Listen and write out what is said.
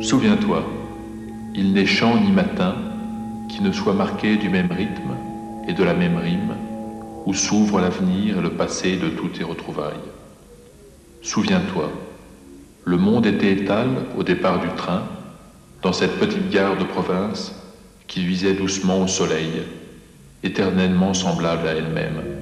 Souviens-toi, il n'est chant ni matin qui ne soit marqué du même rythme et de la même rime, où s'ouvre l'avenir et le passé de toutes tes retrouvailles. Souviens-toi, le monde était étal au départ du train, dans cette petite gare de province qui visait doucement au soleil, éternellement semblable à elle-même.